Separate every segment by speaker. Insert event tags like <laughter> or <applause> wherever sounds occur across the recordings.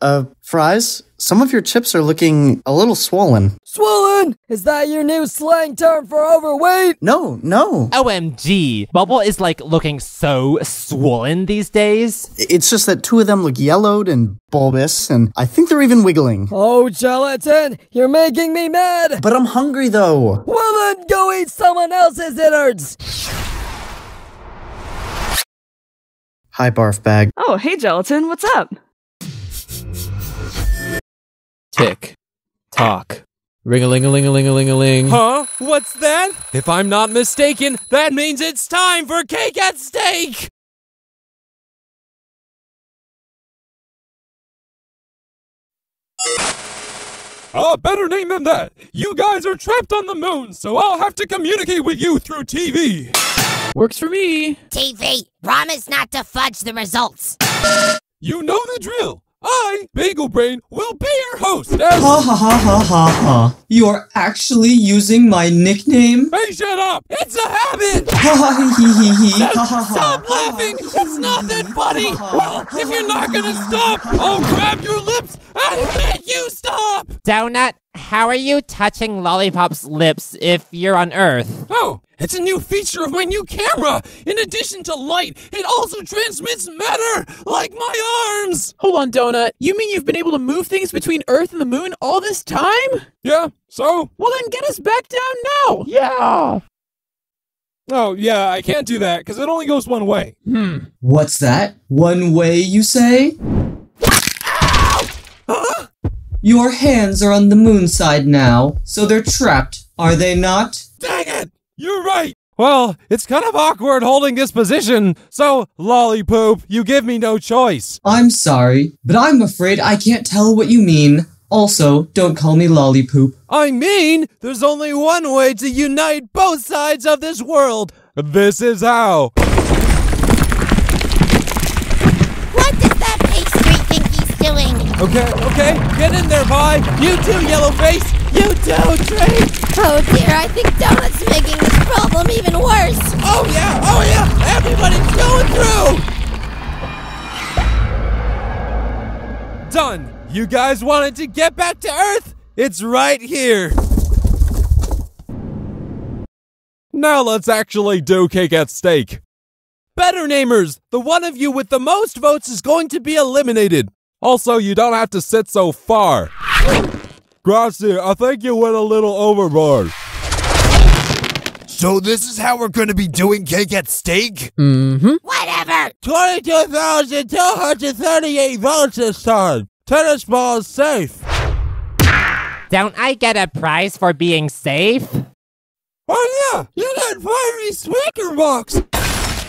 Speaker 1: Uh, Fries, some of your chips are looking a little swollen.
Speaker 2: Swollen? Is that your new slang term for overweight?
Speaker 1: No, no.
Speaker 3: OMG. Bubble is like looking so swollen these days.
Speaker 1: It's just that two of them look yellowed and bulbous, and I think they're even wiggling.
Speaker 2: Oh, gelatin, you're making me mad.
Speaker 1: But I'm hungry though.
Speaker 2: Well, then go eat someone else's innards.
Speaker 1: Hi, barf bag.
Speaker 4: Oh, hey, Gelatin, what's up?
Speaker 5: Tick. Tock. Ring a ling a ling a ling a ling a ling.
Speaker 6: Huh? What's that? If I'm not mistaken, that means it's time for cake at stake! A better name than that! You guys are trapped on the moon, so I'll have to communicate with you through TV!
Speaker 5: Works for me.
Speaker 7: TV, promise not to fudge the results.
Speaker 6: You know the drill! I, Bagel Brain, will be your host as.
Speaker 8: Ha ha ha ha ha ha. You're actually using my nickname?
Speaker 6: Hey, shut up! It's a habit! <laughs>
Speaker 8: Ha ha he he he he. Ha ha ha.
Speaker 6: Stop laughing! It's not that funny! Well, if you're not gonna stop, I'll grab your lips and make you stop!
Speaker 3: Donut, how are you touching Lollipop's lips if you're on Earth?
Speaker 6: Oh, it's a new feature of my new camera! In addition to light, it also transmits matter! Like my arms!
Speaker 5: Hold on, Donut. You mean you've been able to move things between Earth and the moon all this time?
Speaker 6: Yeah, so?
Speaker 5: Well, then get us back down now.
Speaker 3: Yeah.
Speaker 6: Oh, yeah, I can't do that, because it only goes one way.
Speaker 5: Hmm.
Speaker 8: What's that? One way, you say? Your hands are on the moon side now, so they're trapped, are they not?
Speaker 6: Dang it! You're right! Well, it's kind of awkward holding this position, so, Lollipoop, you give me no choice.
Speaker 8: I'm sorry, but I'm afraid I can't tell what you mean. Also, don't call me Lollipoop.
Speaker 6: I mean, there's only one way to unite both sides of this world. This is how.
Speaker 7: What does that pastry think he's doing?
Speaker 6: Okay, okay, get in there, Vi. You too, Yellowface. You too, Tree.
Speaker 7: Oh dear, I think Donut's making this problem even worse.
Speaker 6: Oh yeah, oh yeah, everybody's going through. Done. You guys wanted to get back to Earth? It's right here. Now let's actually do cake at stake. Better namers, the one of you with the most votes is going to be eliminated. Also, you don't have to sit so far. Grazie, I think you went a little overboard.
Speaker 9: So this is how we're going to be doing cake at stake?
Speaker 5: Mm-hmm.
Speaker 7: Whatever.
Speaker 6: 22,238 votes this time. Tennis ball is safe.
Speaker 3: Don't I get a prize for being safe?
Speaker 6: Oh yeah, you got fiery squeaker box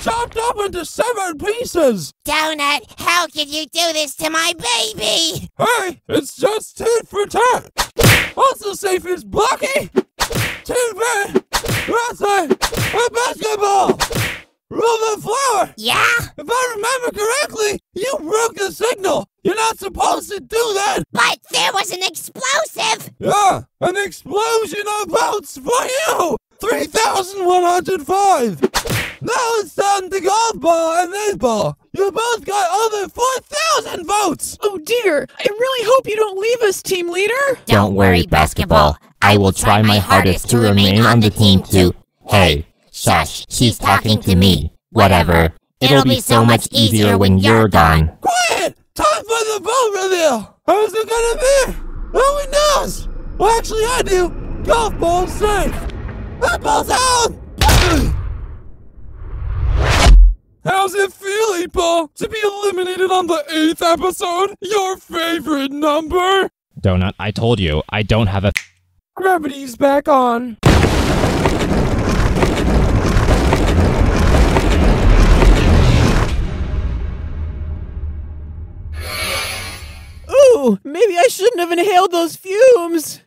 Speaker 6: chopped up into seven pieces.
Speaker 7: Donut, how could you do this to my baby?
Speaker 6: Hey, it's just tit for tat. Also safe is Blocky, Tin Man, Rasa, and basketball. Rule the flower.
Speaker 7: Yeah?
Speaker 6: If I remember correctly, you broke the signal. You're not supposed to do that.
Speaker 7: But there was an explosive.
Speaker 6: Yeah, an explosion of votes for you. 3,105! Now it's um, time to golf ball and baseball! You both got over 4,000 votes!
Speaker 5: Oh dear. I really hope you don't leave us, team leader.
Speaker 7: Don't worry, basketball. I will try my hardest to remain on the team too. Hey, shush, she's talking to me. Whatever. It'll be so much easier when you're gone.
Speaker 6: Quiet! Time for the vote reveal! Who's it gonna be? Who knows? Well, actually, I do. Golf ball's safe. That ball's out! How's it feel, Paul, to be eliminated on the eighth episode? Your favorite number?
Speaker 3: Donut, I told you, I don't have a.
Speaker 6: Gravity's back on.
Speaker 5: Ooh, maybe I shouldn't have inhaled those fumes.